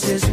places.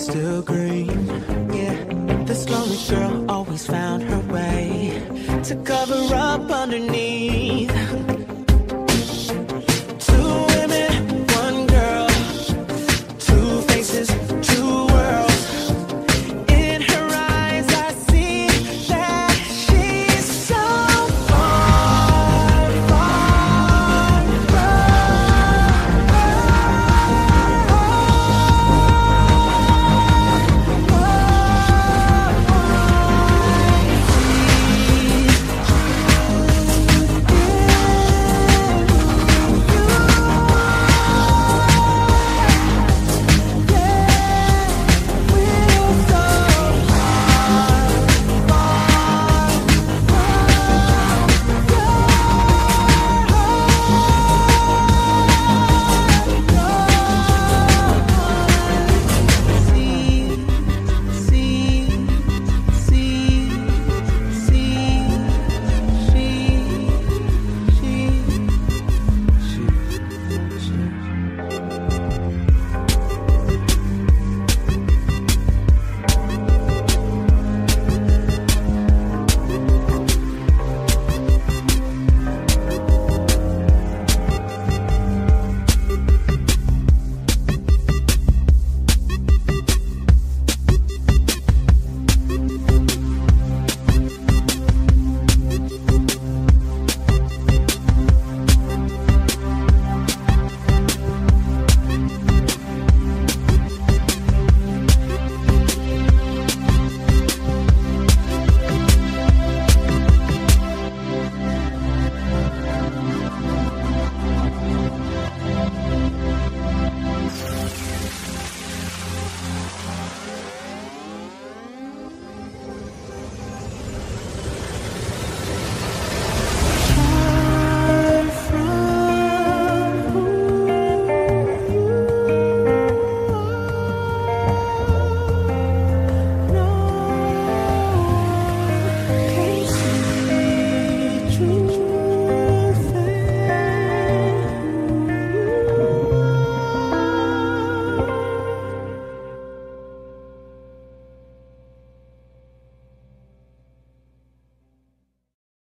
Still green. Yeah, this lonely girl always found her way to cover up underneath